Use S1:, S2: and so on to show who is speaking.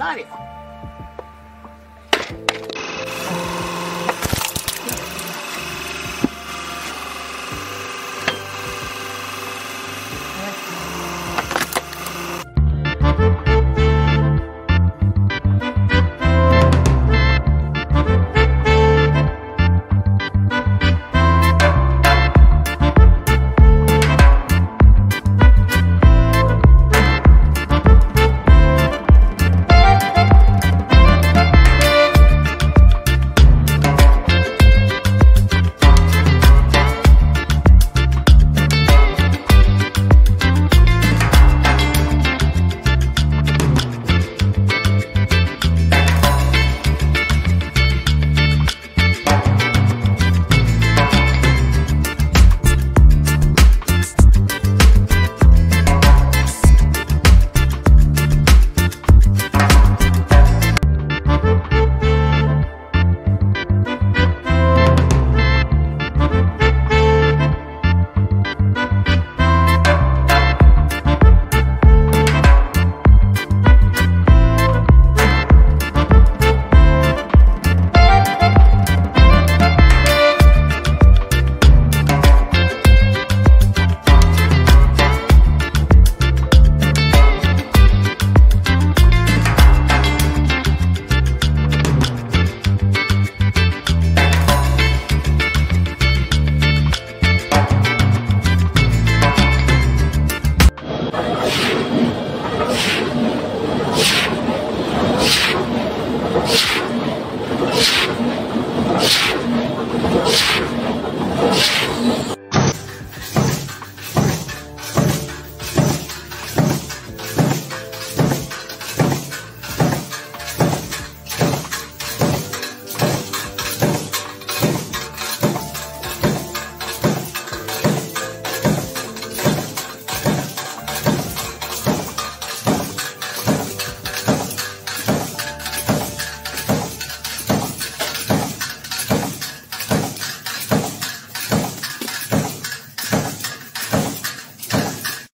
S1: áreas.